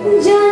Just